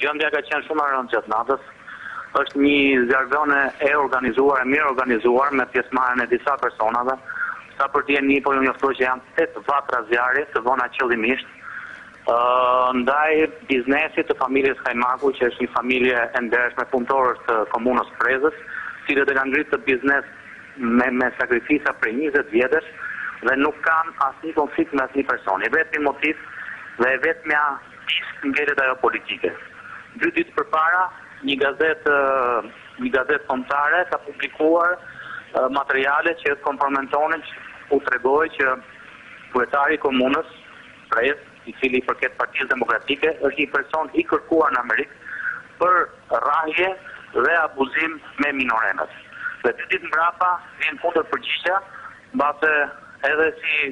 Gjendja ka qenë shumë e rëndë gjatë natës. Është një zjarrvënie e organizuar, e mirëorganizuar me pjesëmarrjen e disa personave. Sa për dijeni, po ju njoftoj që janë tetë vatra zjarri, të vëna qëllimisht, ndaj biznesit të familjes Kajmaku, që është një familje e ndershme, punëtorësh të komunës Prezës, të cilët e kanë ngritur këtë biznes, me me sakrifica prej njëzet vjetësh dhe nuk kanë asnjë konflikt me asnjë person. I vetmi motiv dhe e vetmja pistë ngelet ajo politike. Dy ditë përpara një gazetë një gazetë kombëtare ka publikuar materiale që kompromentonin, që tregojnë që kryetari i komunës, Prezë, i cili i përket Partisë Demokratike, është një person i kërkuar në Amerikë për rrahje dhe abuzim me minorenët. Dhe dy ditë mbrapa vjen kundërpërgjigja, mbase edhe si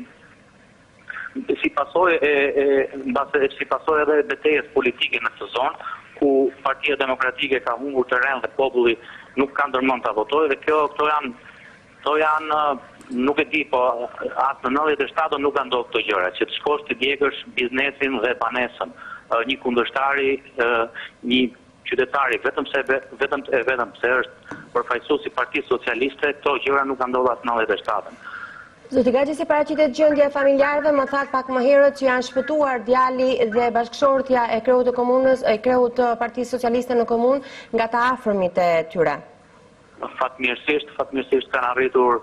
si pasojë e e mbase si pasojë edhe e betejës politike në këtë zonë, ku Partia Demokratike ka humbur terren dhe populli nuk ka ndërmend ta votojë dhe kjo këto janë Kto janë nuk e di po as në nëntëdhjetë e shtatën nuk ka ndodhë kto gjëra që të shkosh të djegësh biznesin dhe banesën një kundërshtari, një qytetari vetëm se vetëm e vetëm se është përfaqësus i partisë socialiste kto gjëra nuk ka ndodhë as në nëntëdhjetë e shtatën. Zoti Gaxhi si paraqitet gjendja e familjarëve më thatë pak më herët që janë shpëtuar djali dhe bashkëshortja e kreut të komunës e kreut të partisë socialiste në komunë nga të afërmit e tyre. Fatmirësisht, fatmirësisht kanë arritur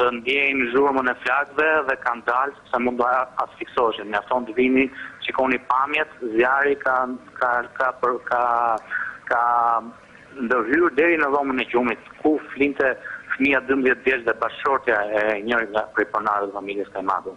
të ndjejnë zhurmën e flakëve dhe kanë dalë sepse mund të asfiksoheshin. Mjafton të vini, shikoni pamjet, zjarri ka ka ka për ka ka ndërhyrë deri në dhomën e gjumit, ku flinte fëmija dymbëdhjetë vjeç dhe bashkëshortja e njërit nga, prej pronarëve të familjes Kajmaku.